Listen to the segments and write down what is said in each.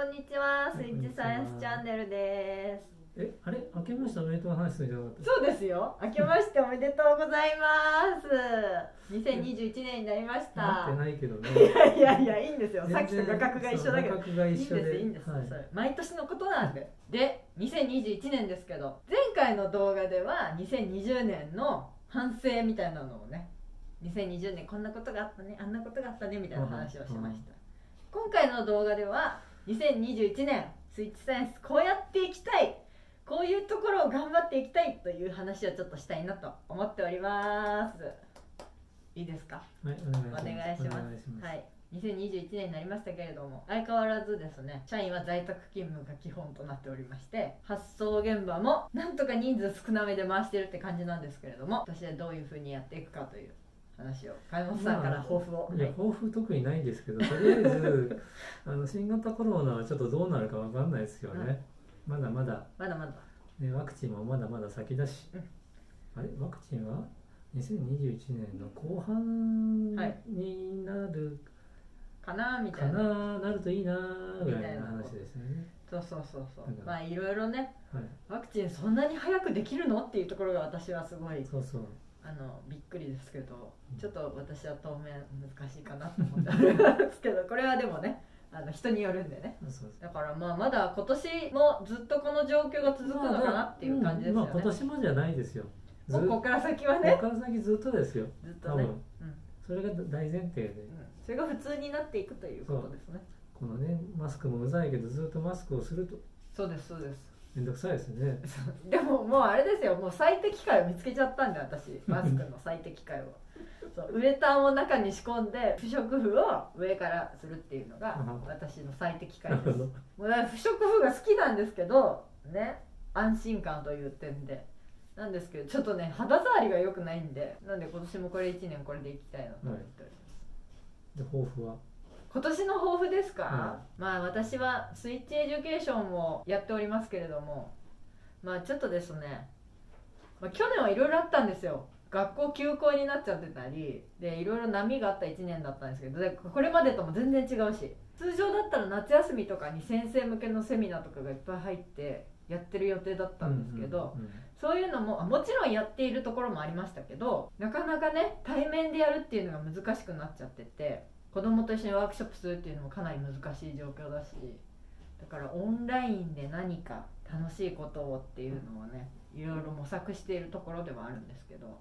こんにちは。スイッチサイエンスチャンネルです。え、あれ？明けましておめでとうの話するんじゃなかったそうですよ。明けましておめでとうございます。2021年になりました。なってないけどね。いやいやいや、いいんですよ。さっきと全然画角が一緒だけど。画角がいいんです一緒で。いいんです、はいそれ毎年のことなんでで2021年ですけど前回の動画では2020年の反省みたいなのをね2020年こんなことがあったねあんなことがあったねみたいな話をしました、今回の動画では2021年スイッチサイエンスこうやっていきたい。こういうところを頑張っていきたいという話をちょっとしたいなと思っております。いいですか？はい、お願いします。はい、2021年になりましたけれども相変わらずですね社員は在宅勤務が基本となっておりまして発送現場もなんとか人数少なめで回してるって感じなんですけれども私はどういうふうにやっていくかという話を。さんから抱負を、いや、はい抱負特にないんですけど、とりあえず、あの新型コロナはちょっとどうなるかわかんないですよね。まだまだ、まだまだ。ね、ワクチンもまだまだ先だし。うん。あれ、ワクチンは2021年の後半はいになるかなみたかいな、な、なるといいな。ぐらいの話ですよね。そうそうそうそう。まあいろいろね。はい、ワクチンそんなに早くできるの？っていうところが私はすごい。そうそう。あのびっくりですけどちょっと私は当面難しいかなと思ってあるんですけどこれはでもね あの人によるんでね。だからまあまだ今年もずっとこの状況が続くのかなっていう感じですよね、まあ、今年もじゃないですよ。ずもうここから先はこね。こから先ずっとですよ。ずっとね、それが大前提で、うん、それが普通になっていくということですね。このねマスクもうざいけどずっとマスクをすると。そうですそうですめんどくさいですね。でももうあれですよ。もう最適解を見つけちゃったんで私。マスクの最適解を。そう。ウレタンを中に仕込んで不織布を上からするっていうのがうん私の最適な解です。もう不織布が好きなんですけどね。安心感という点で。なんですけどちょっとね肌触りが良くないんでなんで今年もこれ1年これでいきたいなと思っております、で抱負は？今年の抱負ですか、はまあ私はスイッチエデュケーションをやっておりますけれども。まあちょっとですね、まあ、去年はいろいろあったんですよ。学校休校になっちゃってたり。でいろいろ波があった1年だったんですけど。でこれまでとも全然違うし。通常だったら夏休みとかに先生向けのセミナーとかがいっぱい入ってやってる予定だったんですけど、うんうん。そういうのもあもちろんやっているところもありましたけどなかなかね対面でやるっていうのが難しくなっちゃってて子供と一緒にワークショップするっていうのもかなり難しい状況だしだからオンラインで何か楽しいことをっていうのをねいろいろ模索しているところではあるんですけど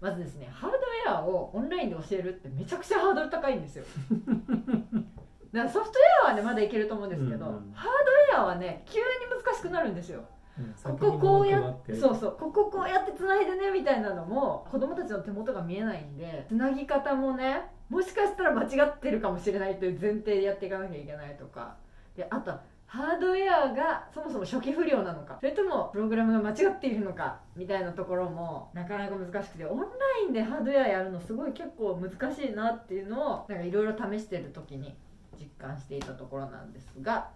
まずですねハードウェアをオンラインで教えるってめちゃくちゃハードル高いんですよ。だからソフトウェアはねまだいけると思うんですけど、うん。うんハードウェアはね急に難しくなるんですよ。うん。こここうやっ先にそうそうこここうやってつないでねみたいなのも子供たちの手元が見えないんでつなぎ方もねもしかしたら間違ってるかもしれないという前提でやっていかなきゃいけないとか。であとハードウェアがそもそも初期不良なのか。それともプログラムが間違っているのかみたいなところもなかなか難しくて。オンラインでハードウェアやるのすごい結構難しいなっていうのをなんかいろいろ試してる時に実感していたところなんですが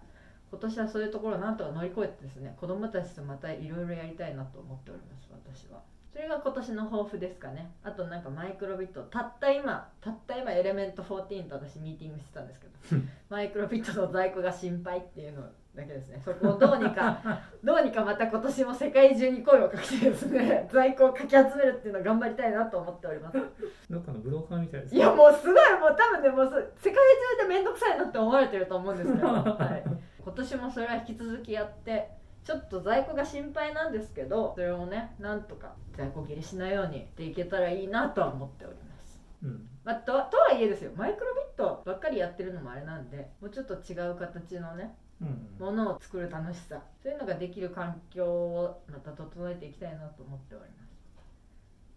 今年はそういうところをなんとか乗り越えてですね子供たちとまたいろいろやりたいなと思っております私は。それが今年の抱負ですかね。あとなんかマイクロビットたった今たった今エレメント14と私ミーティングしてたんですけどマイクロビットの在庫が心配っていうのだけですね。そこをどうにか どうにかまた今年も世界中に声をかけてですね在庫をかき集めるっていうのを頑張りたいなと思っております。どっかのブローカーみたいですいやもうすごいもう多分ねもうす世界中で面倒くさいなって思われてると思うんですけど、はい、今年もそれは引き続きやってちょっと在庫が心配なんですけどそれをねなんとか在庫切れしないようにしていけたらいいなとは思っております、うん。まあ、ととはいえですよ。マイクロビットばっかりやってるのもあれなんでもうちょっと違う形のねうん。ものを作る楽しさ。そういうのができる環境をまた整えていきたいなと思っております。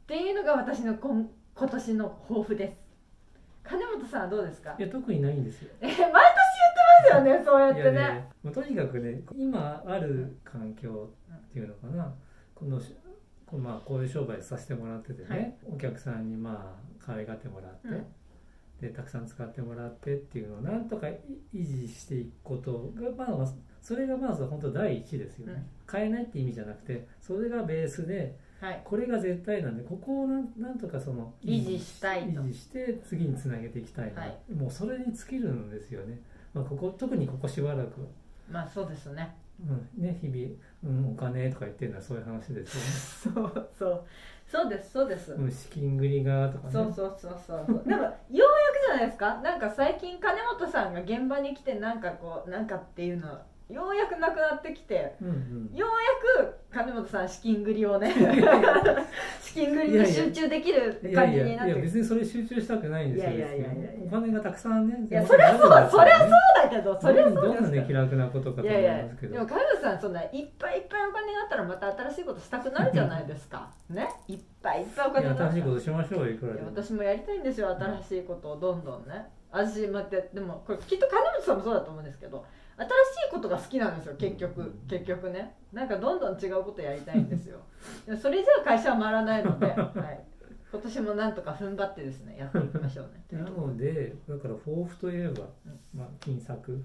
っていうのが私の今今年の抱負です。金本さんはどうですか？いや特にないんですよ。えますよねそうやってね。ね、もうとにかくね今ある環境っていうのかな。このまあこういう商売させてもらっててね、はい。お客さんにまあ可愛がってもらって、うん。でたくさん使ってもらってっていうのをなんとかい維持していくことがまあそれがまず本当第一ですよね、うん。変えないって意味じゃなくてそれがベースではい。これが絶対なんでここをなんなんとかその維持したいと。維持して次につなげていきたいな、はい。もうそれに尽きるんですよね、まあ、ここ特にここしばらく。まあそうですね。うん。ね、日々、うん、お金とか言ってるのはそういう話ですよね。そうそう。そうですそうです、うん、資金繰りがとかね。そうそうそうそうそう。でもようやくじゃないですか。なんか最近金本さんが現場に来てなんかこうなんかっていうのようやくなくなってきてうんうん。ようやく金本さん資金繰りをね 資金繰りに集中できるいや感いやいやじになってる別にそれ集中したくないんですよ。いやいやいやいやいやお金がたくさんね。いやそりゃそうそりゃそうだけどそりゃそうどんなね気楽なことかと思いいやいやますけど。でも金本さんそんないっぱいいっぱいお金があったらまた新しいことしたくなるじゃないですかね？いっぱいいっぱいおい金があったらや新しいことしましょうよいくらいやでも。私もやりたいんですよ新しいことをどんどんね私待ってでもこれきっと金本さんもそうだと思うんですけど新しいことが好きなんですよ結局。結局ね。なんかどんどん違うことやりたいんですよ。それじゃあ会社は回らないので、はい、今年もなんとか踏ん張ってですねやっていきましょうね。なのでだから抱負といえば、まあ金策。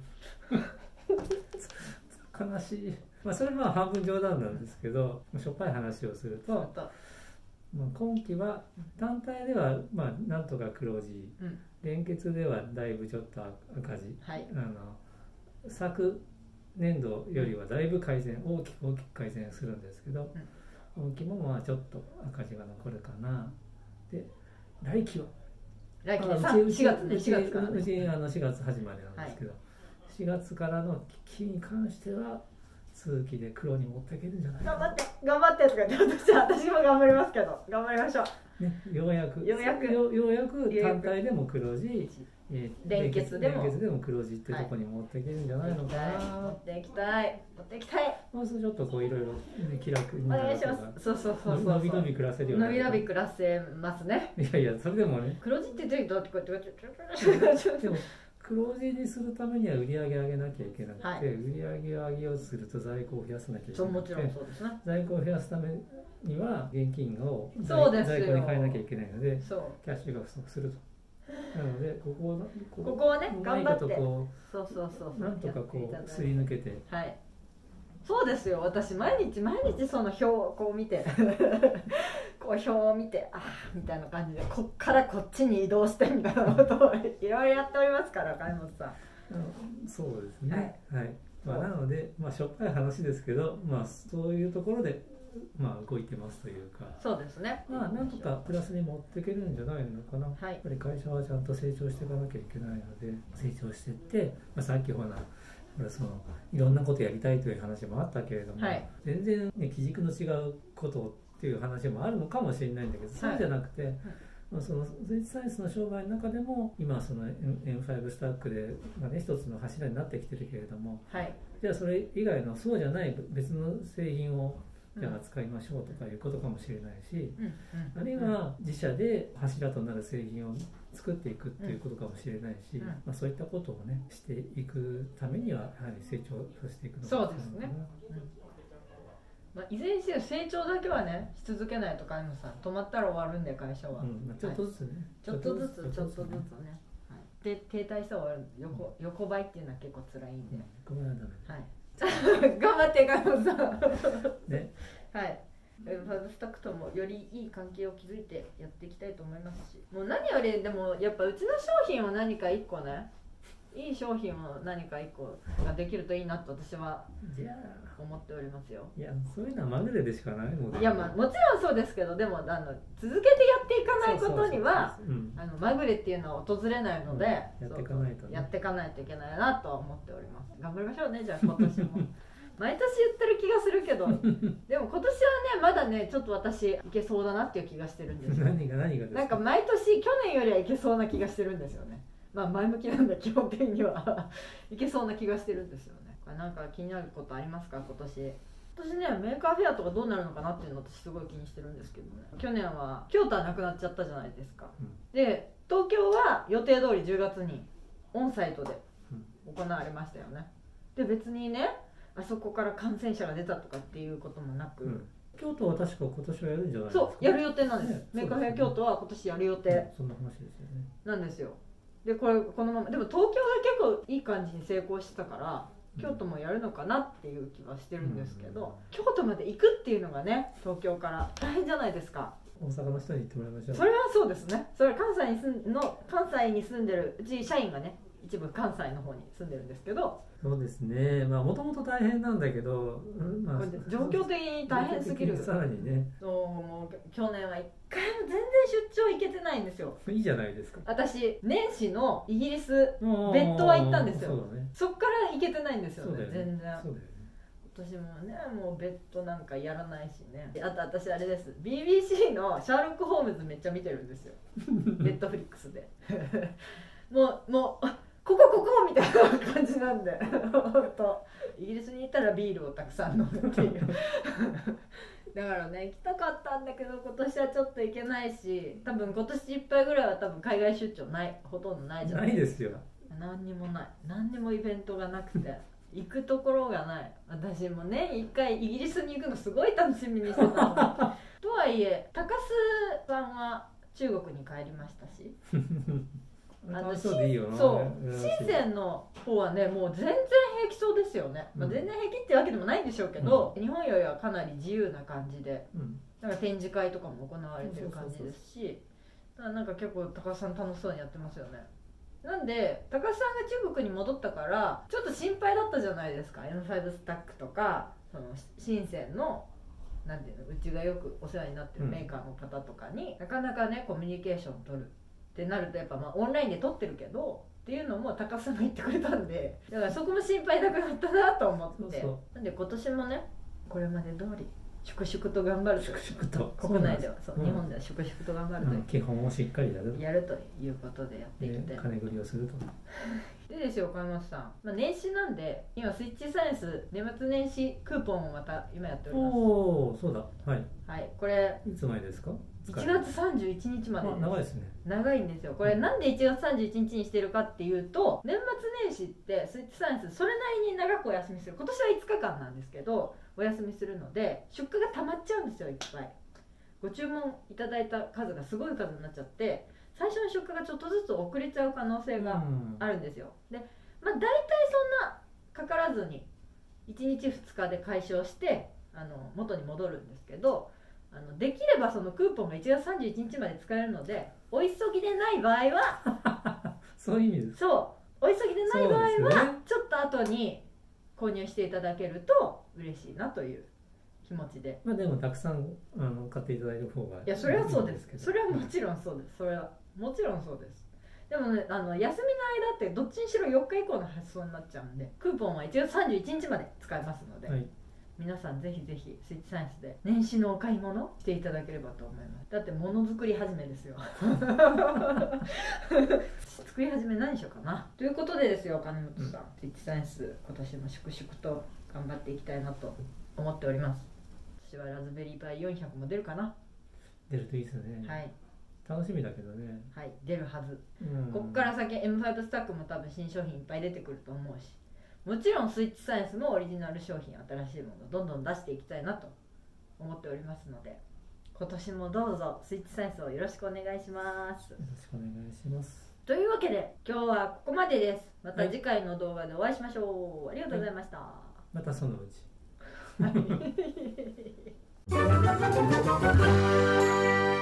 悲しい、まあ、それはまあ半分冗談なんですけどしょっぱい話をすると、まあ、今期は単体ではまあなんとか黒字。うん。連結ではだいぶちょっと赤字。はい。あの昨年度よりはだいぶ改善大きく大きく改善するんですけど、今期もまあちょっと赤字が残るかな。で来期は。来期ね。あさ4うち月ねうち4月からうねちあの4月始まりなんですけど、4月からの期に関しては通期で黒に持っていけるんじゃない頑張って頑張ってとか言って私私も頑張りますけど頑張りましょう。ね、ようやくようやく。よようやくようやく単体でも黒字、えー連結でも。連結でも黒字ってとこに持っていけるんじゃないのかな、持っていきたい。持っていきたい。もうちょっとこういろいろ、ね、気楽にお願いします。そうそうそうそう伸び伸び暮らせるように伸び伸び暮らせますね。いやいやそれでもね。黒字ってどういうどうやってこうやってこうやってでも黒字にするためには売り上げ上げなきゃいけなくて、はい。売り上げ上げをすると在庫を増やさなきゃいけそうもちろんそうですね。在庫を増やすためには現金を在そうですよ。在庫に変えなきゃいけないのでそう。キャッシュが不足するとなのでここをこここはね頑張って。そうそうそうう。なんとかこうすり抜けて。はい。そうですよ。私毎日毎日その表をこう見て。こう表を見てああみたいな感じでこっからこっちに移動してみたいなことをいろいろやっておりますから金本さん。うん。そうですね。はい、まあ、なので、まあ、しょっぱい話ですけど、まあ、そういうところで、まあ、動いてますというか。そうですね。まあなんとかプラスに持っていけるんじゃないのかな、はい。やっぱり会社はちゃんと成長していかなきゃいけないので成長していって、まあ、さっきほらほらそのいろんなことやりたいという話もあったけれども、はい。全然、ね、基軸の違うことっていう話もあるのかもしれないんだけど、そうじゃなくて、まあ、そのデジサイエンスの商売の中でも今その N- N5 スタックで、まあね、一つの柱になってきてるけれどもはい。じゃあそれ以外のそうじゃない別の製品をじゃあ扱いましょうとかいうことかもしれないし、あるいは自社で柱となる製品を作っていくっていうことかもしれないし、うん。まあ、そういったことをねしていくためにはやはり成長させていくのがそうですね。まあ、いずれにせよ成長だけはねし続けないと金本さん止まったら終わるんで会社は、うん。まあ、ちょっとずつね、ちょっとずつちょっとずつね。で停滞したら終わる。横横ばいっていうのは結構辛いんで、ごめんなさい。はい。頑張って金本さん。ねはい。ファブスタックともよりいい関係を築いてやっていきたいと思いますしもう何よりでもやっぱうちの商品を何か1個ね。いい商品を何か1個ができるといいなと私は思っておりますよ。いやそういうのはまぐれでしかないのでいやまあもちろんそうですけどでもあの続けてやっていかないことにはまぐれっていうのは訪れないので、うん。やっていかないとね。やっていかないといけないなとは思っております。頑張りましょうねじゃあ今年も 毎年言ってる気がするけど。でも今年はねまだねちょっと私いけそうだなっていう気がしてるんですよ。何が何がですなんか毎年去年よりはいけそうな気がしてるんですよね。まあ前向きなんで基本的には。いけそうな気がしてるんですよね。これなんか気になることありますか？今年。今年ねメーカーフェアとかどうなるのかなっていうのを私すごい気にしてるんですけどね。去年は京都はなくなっちゃったじゃないですか、うん。で東京は予定通り10月にオンサイトで行われましたよね。で別にねあそこから感染者が出たとかっていうこともなく、うん。京都は確か今年はやるんじゃないですかそうやる予定なんです、ねメーカーフェア京都は今年やる予定、うんそんな話ですよね。なんですよ。でこれこのままでも東京が結構いい感じに成功してたから京都もやるのかなっていう気はしてるんですけど、うん。京都まで行くっていうのがね東京から。大変じゃないですか。大阪の人に言ってもらいましょう。それはそうですね。それ関西に住んの関西に住んでるうち社員がね一部関西の方に住んでるんですけど。そうですね。まあもともと大変なんだけど、うんまあ状況的に大変すぎる。さらにね。そうもう去年は一回も全然出張行けてないんですよ。いいじゃないですか。私年始のイギリス別途は行ったんですよ。そね。そっから行けてないんですよね。ね。全然。そうだよね。今年もねもう別途なんかやらないしね。あと私あれです。BBC の「シャーロック・ホームズ」めっちゃ見てるんですよ。ネットフリックスで。もうもうあここここみたいな感じなんで 本当。イギリスに行ったらビールをたくさん飲むっていう。だからね行きたかったんだけど今年はちょっと行けないし多分今年いっぱいぐらいは多分海外出張ないほとんどないじゃなないいですよ。何にもない。何にもイベントがなくて行くところがない。私もね一回イギリスに行くのすごい楽しみにしてたの。とはいえ高須さんは中国に帰りましたし あのそうでいいよな。そう。深センの方はねもう全然平気そうですよね、まあ、うん全然平気ってわけでもないんでしょうけど、日本よりはかなり自由な感じでうん。なんか展示会とかも行われてる感じですしなんか結構高須さん楽しそうにやってますよね。なんで高須さんが中国に戻ったからちょっと心配だったじゃないですか。N5 スタックとかその深センのなんていうのうちがよくお世話になってるメーカーの方とかに、なかなかねコミュニケーション取るってなるとやっぱまあオンラインで取ってるけどっていうのも高須さんが言ってくれたんでだからそこも心配なくなったなと思って。なんで今年もねこれまで通り粛々と頑張ると。粛々と。国内では。そう、うん日本では粛々と頑張ると、うん。基本をしっかりやる。やるということでやっていきたい、ね金繰りをすると。でですよ岡山さん、まあ、年始なんで今スイッチサイエンス年末年始クーポンをまた今やっております。おおそうだ。はい。はいこれいつまでですか？1月31日まで。長いですね。長いんですよ。これなんで1月31日にしてるかっていうと年末年始ってスイッチサイエンスそれなりに長くお休みする。今年は5日間なんですけどお休みするので出荷が溜まっちゃうんですよいっぱい。ご注文いただいた数がすごい数になっちゃって最初の出荷がちょっとずつ遅れちゃう可能性がうん。あるんですよ。でまあ大体そんなかからずに1日2日で解消してあの元に戻るんですけどあのできればそのクーポンが1月31日まで使えるのでお急ぎでない場合は そういう意味です。そう。お急ぎでない場合は、ね。ちょっと後に購入していただけると嬉しいなという気持ちで。まあでもたくさんあの買っていただいる方がいやそれはそうですけど。それはもちろんそうです。それはもちろんそうです。でもねあの休みの間ってどっちにしろ4日以降の発送になっちゃうんでクーポンは1月31日まで使えますので、はい皆さんぜひぜひスイッチサイエンスで年始のお買い物していただければと思います。だってものづくり始めですよ。作り始め何しようかな。ということでですよ金本さん、スイッチサイエンス今年も粛々と頑張っていきたいなと思っております。私はラズベリーパイ400も出るかな、出るといいですね、はい。楽しみだけどね、はい。出るはず。うん。こっから先 M5 スタックも多分新商品いっぱい出てくると思うしもちろんスイッチサイエンスもオリジナル商品新しいものどんどん出していきたいなと思っておりますので今年もどうぞスイッチサイエンスをよろしくお願いします。よろしくお願いします。というわけで今日はここまでです。また次回の動画でお会いしましょう。ありがとうございました、またそのうち。はい